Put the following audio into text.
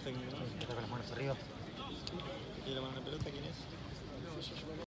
técnico. Está con las manos arriba. ¿Quiere la pelota?